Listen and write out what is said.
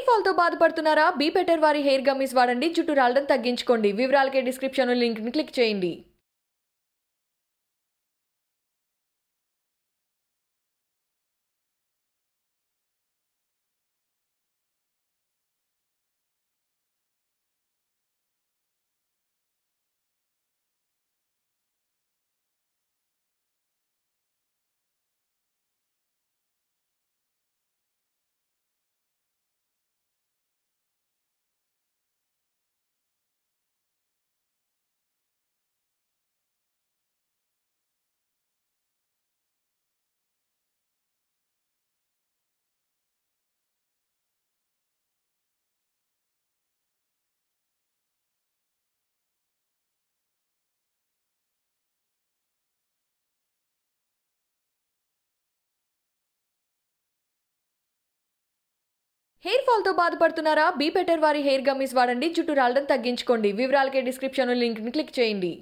Hair ఫాల్తో బాధపడుతున్నారా? Be better వారి హెయిర్ గమ్మీస్ వాడండి జుట్టు రాలడం తగ్గించుకోండి. వివరాలకే డిస్క్రిప్షన్ లింక్ని క్లిక్ చేయండి. హెయిర్ ఫాల్తో బాధపడుతున్నారా? బీ బెటర్ వారి హెయిర్ గమ్మీస్ వాడండి జుట్టు రాలడం తగ్గించుకోండి. వివరాలకే డిస్క్రిప్షన్ లింక్ని క్లిక్ చేయండి.